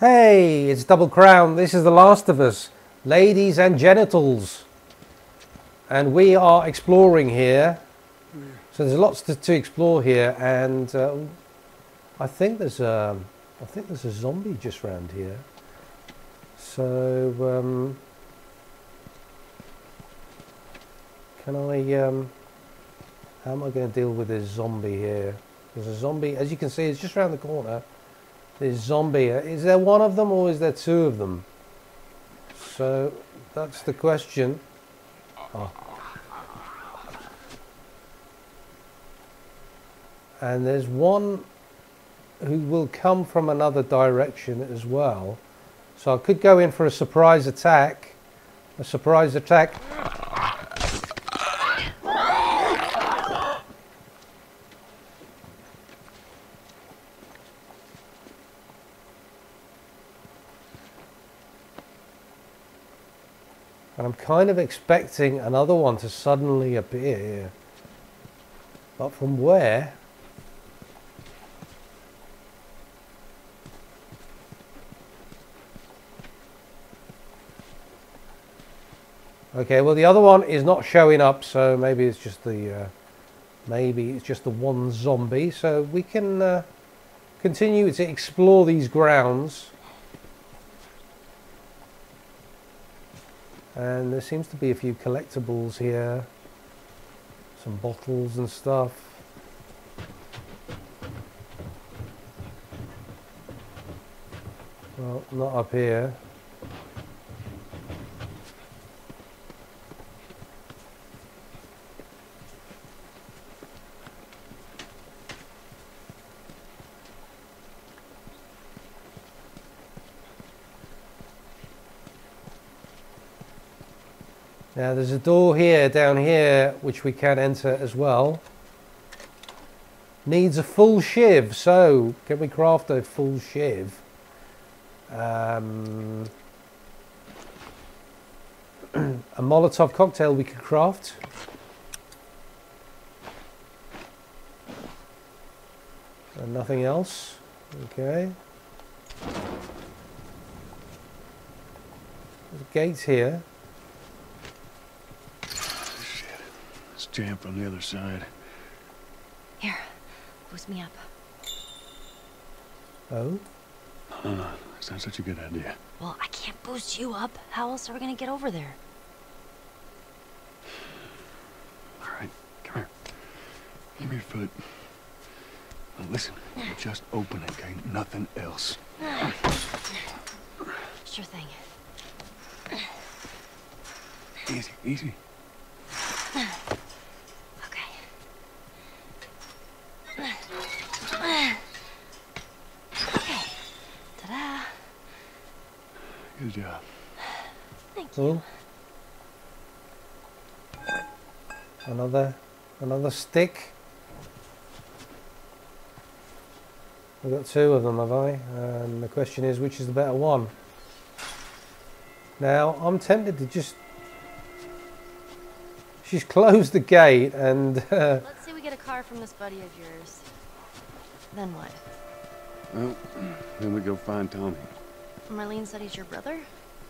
Hey, it's Dubble Krown. This is The Last of Us. Ladies and genitals. And we are exploring here. So there's lots to, to explore here and uh, I think there's a, I think there's a zombie just round here. So um, can I um, how am I going to deal with this zombie here? There's a zombie, as you can see, it's just around the corner. There's zombie. Uh, is there one of them or is there two of them? So that's the question. Oh. And there's one who will come from another direction as well. So I could go in for a surprise attack. A surprise attack. Kind of expecting another one to suddenly appear here. But from where? Okay, well the other one is not showing up, so maybe it's just the uh, maybe it's just the one zombie. So we can uh, continue to explore these grounds. And there seems to be a few collectibles here, some bottles and stuff. Well, not up here. Now there's a door here, down here, which we can enter as well. Needs a full shiv, so can we craft a full shiv? Um, a Molotov cocktail we could craft. And nothing else. Okay. There's a gate here. Jam from the other side. Here, boost me up. Oh? Uh, that's not such a good idea. Well, I can't boost you up. How else are we gonna get over there? All right, come here. Give me your foot. Now listen, just open it, okay? Nothing else. Sure thing. Easy, easy. Good job. Thank you. Another, another stick. I've got two of them, have I? And the question is, which is the better one? Now, I'm tempted to just... She's closed the gate and... Uh, Let's say we get a car from this buddy of yours. Then what? Well, then we go find Tommy. Marlene said he's your brother?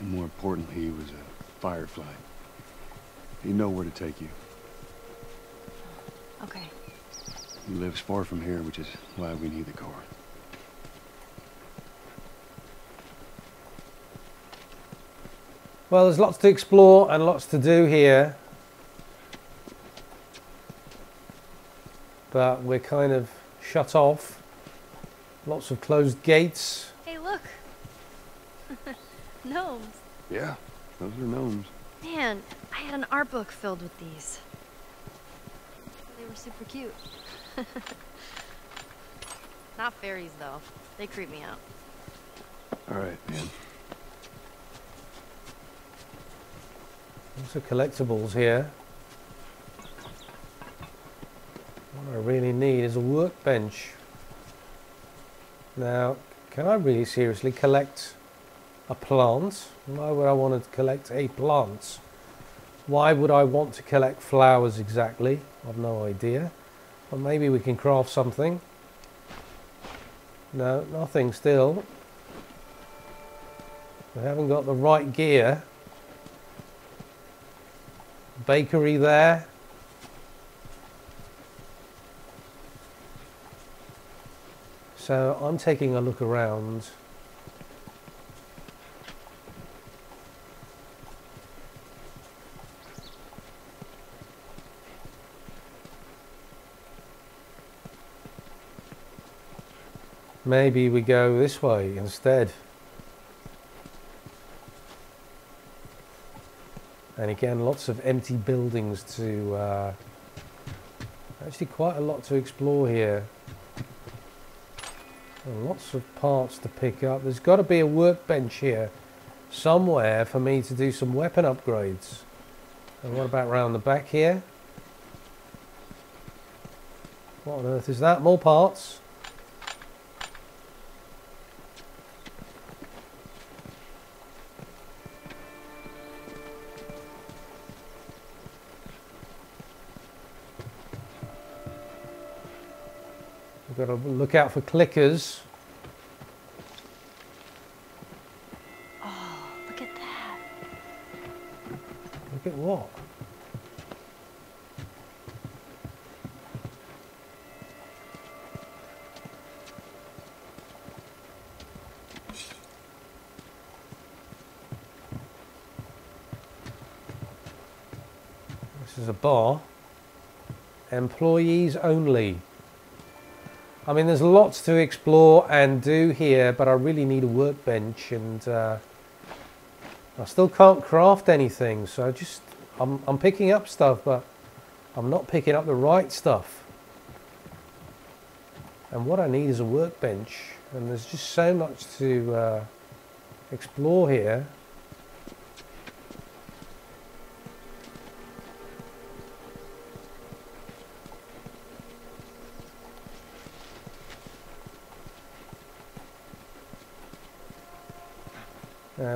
And more importantly, he was a firefly. He know where to take you. Oh, okay. He lives far from here, which is why we need the car. Well, there's lots to explore and lots to do here. But we're kind of shut off. Lots of closed gates. Hey, look. Gnomes. Yeah, those are gnomes. Man, I had an art book filled with these. They were super cute. Not fairies, though. They creep me out. All right, man. Lots of collectibles here. What I really need is a workbench. Now, can I really seriously collect a plant? Why would I want to collect a plant? Why would I want to collect flowers exactly? I've no idea. But maybe we can craft something. No, nothing still. We haven't got the right gear. Bakery there. So I'm taking a look around. Maybe we go this way instead. And again, lots of empty buildings to... Uh, actually quite a lot to explore here. And lots of parts to pick up. There's got to be a workbench here somewhere for me to do some weapon upgrades. And what about round the back here? What on earth is that? More parts. Got to look out for clickers. Oh, look at that. Look at what? This is a bar. Employees only. I mean, there's lots to explore and do here, but I really need a workbench and uh, I still can't craft anything. So just, I'm, I'm picking up stuff, but I'm not picking up the right stuff. And what I need is a workbench. And there's just so much to uh, explore here.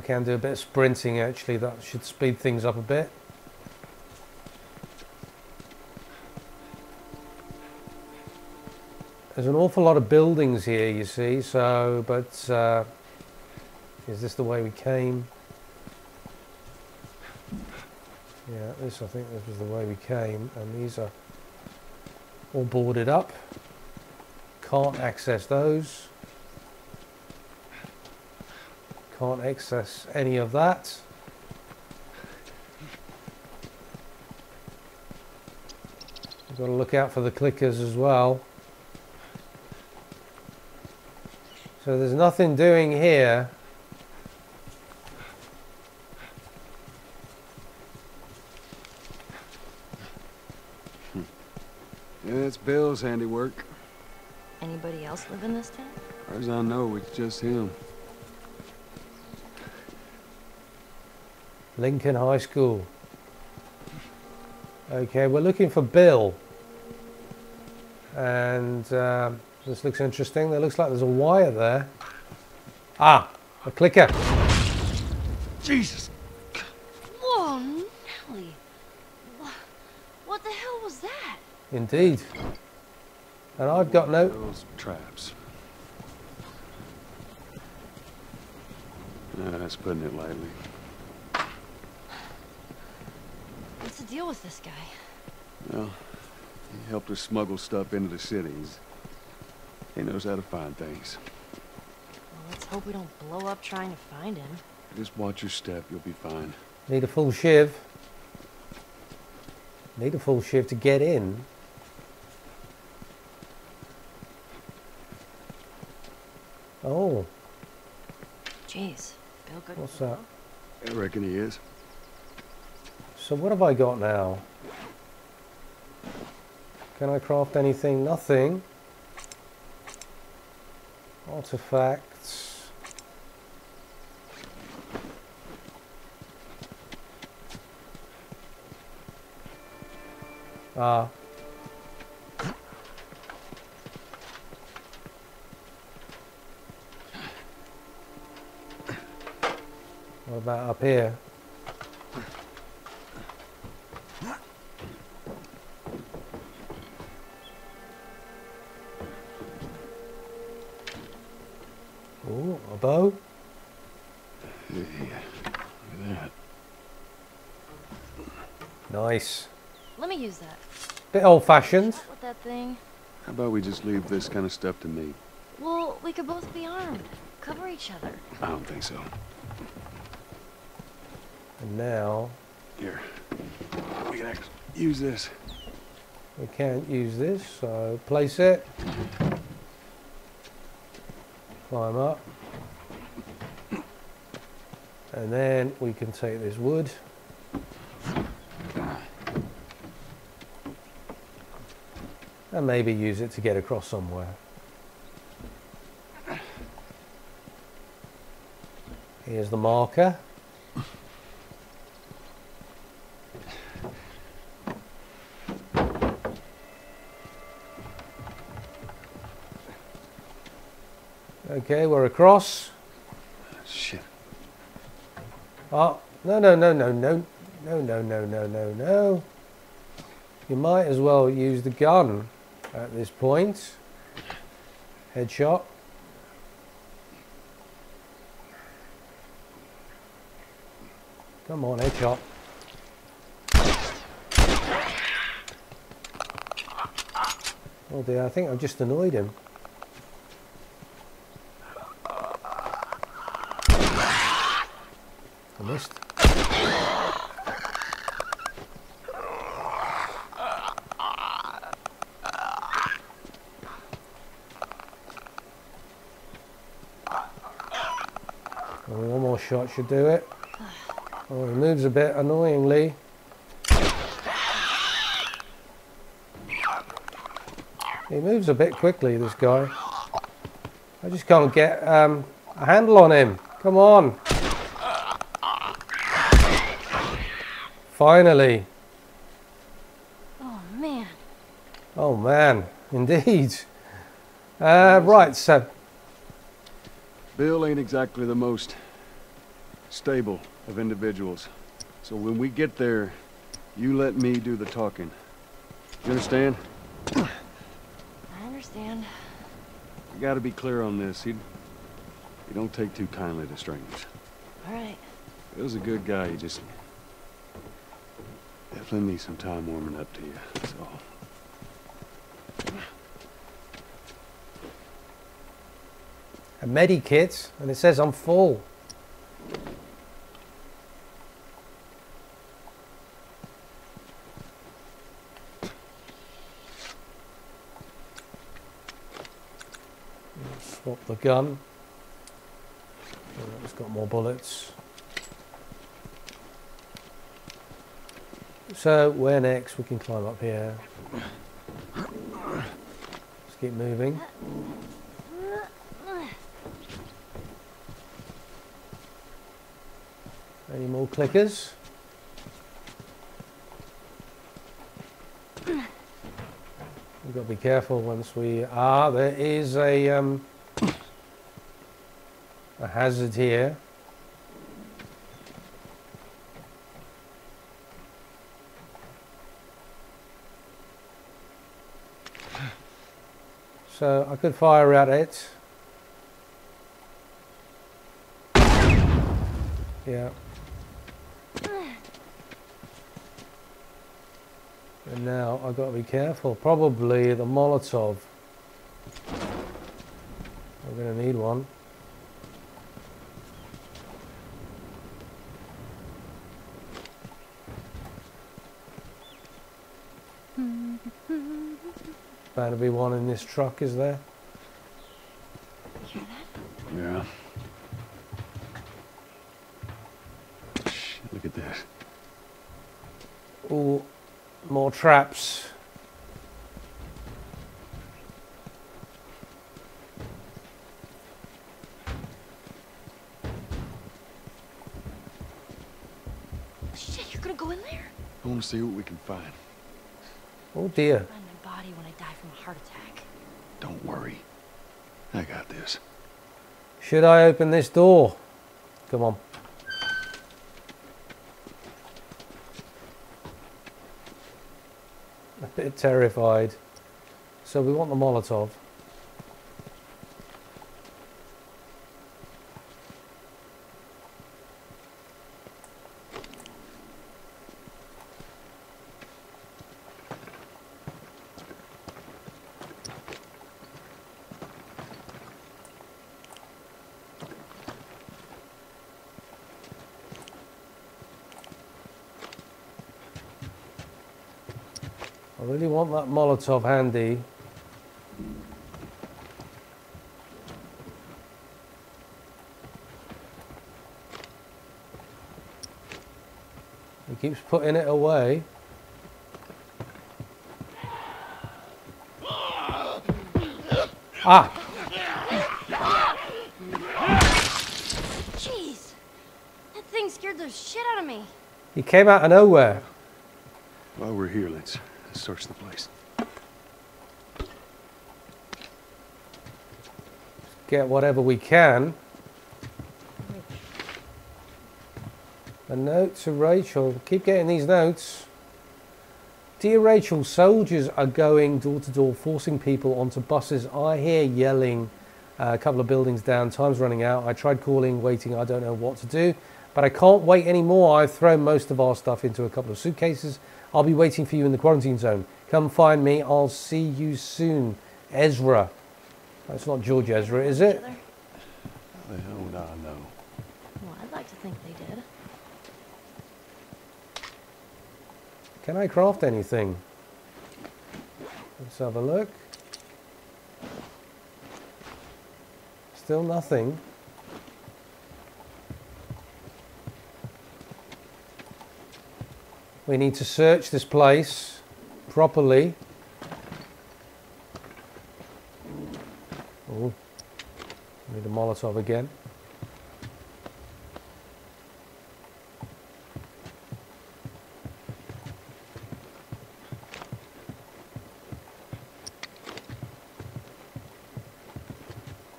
We can do a bit of sprinting actually, that should speed things up a bit. There's an awful lot of buildings here, you see, so, but uh, is this the way we came? Yeah, this, I think this was the way we came, and these are all boarded up. Can't access those. Can't access any of that. We've got to look out for the clickers as well. So there's nothing doing here. Hmm. Yeah, it's Bill's handiwork. Anybody else live in this town? As far as I know, it's just him. Lincoln High School. Okay, we're looking for Bill. And um, this looks interesting. There looks like there's a wire there. Ah, a clicker. Jesus! Whoa, Nelly. What, what the hell was that? Indeed. And I've got no... Those traps. Yeah, that's putting it lightly. What's the deal with this guy? Well, he helped us smuggle stuff into the cities. He knows how to find things. Well, let's hope we don't blow up trying to find him. Just watch your step, you'll be fine. Need a full shiv. Need a full shiv to get in. Oh, Jeez, Bill good. what's that? I reckon he is. So what have I got now? Can I craft anything? Nothing. Artifacts. Ah. What about up here? Oh, a bow? Yeah, look at that. Nice. Let me use that. Bit old-fashioned. With that thing. How about we just leave this kind of stuff to me? Well, we could both be armed. Cover each other. I don't think so. And now Here. We can actually use this. we can't use this, so place it. Climb up. And then we can take this wood. And maybe use it to get across somewhere. Here's the marker. Okay, we're across. Shit. Oh, no, no, no, no, no, no, no, no, no, no, no. You might as well use the gun at this point. Headshot. Come on, headshot. Oh dear, I think I've just annoyed him. I missed. Oh, one more shot should do it. Oh, he moves a bit annoyingly. He moves a bit quickly, this guy. I just can't get um, a handle on him. Come on. Finally. Oh, man. Oh man, indeed. Uh, right, so Bill ain't exactly the most stable of individuals. So when we get there, you let me do the talking. You understand? I understand. You gotta be clear on this. He, he don't take too kindly to strangers. All right. He was a good guy. He just definitely needs some time warming up to you. That's all. a medi kit, and it says I'm full. Swap the gun. It's got more bullets. So where next? We can climb up here. Let's keep moving. Any more clickers? We've got to be careful once we ah there is a um, a hazard here. So I could fire at it. Yeah. And now I've got to be careful. Probably the Molotov. I'm going to need one. Bound to be one in this truck, is there? You hear that? Yeah. Shit, look at this. Oh, more traps. Shit, you're gonna go in there? I want to see what we can find. Oh dear. Find my body when I die from a heart attack. Don't worry. I got this. Should I open this door? Come on. A bit terrified. So we want the Molotov. I really want that Molotov handy. He keeps putting it away. Ah! Jeez! That thing scared the shit out of me. He came out of nowhere. While we're here, let's search the place. Get whatever we can. A note to Rachel. Keep getting these notes. Dear Rachel, soldiers are going door to door, forcing people onto buses. I hear yelling uh, a couple of buildings down. Time's running out. I tried calling, waiting. I don't know what to do, but I can't wait anymore. I've thrown most of our stuff into a couple of suitcases. I'll be waiting for you in the quarantine zone. Come find me. I'll see you soon. Ezra. That's not George Ezra, is it? Together? How the hell would I know? Well, I'd like to think they did. Can I craft anything? Let's have a look. Still nothing. We need to search this place properly. Oh, a again.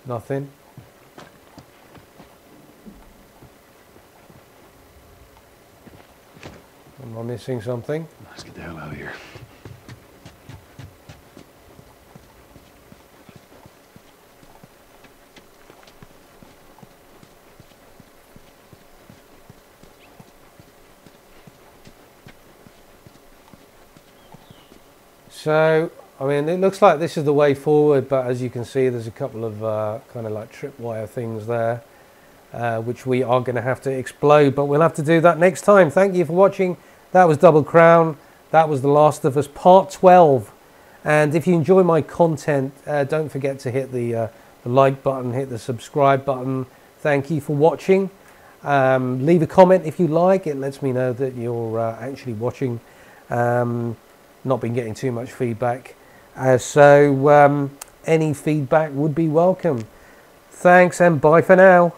Nothing. Am I missing something? Let's get the hell out of here. So, I mean, it looks like this is the way forward, but as you can see, there's a couple of uh, kind of like tripwire things there, uh, which we are going to have to explode, but we'll have to do that next time. Thank you for watching. That was Dubble Krown. That was The Last of Us Part 12. And if you enjoy my content, uh, don't forget to hit the, uh, the like button, hit the subscribe button. Thank you for watching. Um, leave a comment if you like. It lets me know that you're uh, actually watching. Um, not been getting too much feedback. Uh, so um, any feedback would be welcome. Thanks and bye for now.